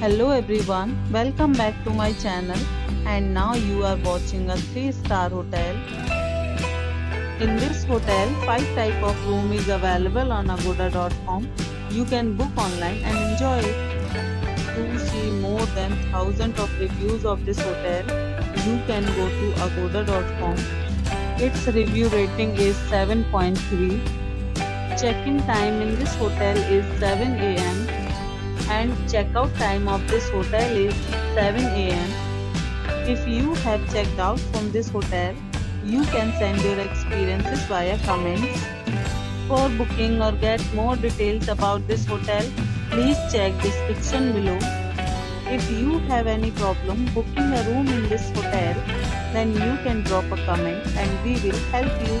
Hello everyone, welcome back to my channel and now you are watching a 3 star hotel. In this hotel, 5 type of room is available on agoda.com. You can book online and enjoy it. To see more than thousands of reviews of this hotel, you can go to agoda.com. Its review rating is 7.3. Check-in time in this hotel is 7 am and checkout time of this hotel is 7 am. If you have checked out from this hotel, you can send your experiences via comments. For booking or get more details about this hotel, please check description below. If you have any problem booking a room in this hotel, then you can drop a comment and we will help you.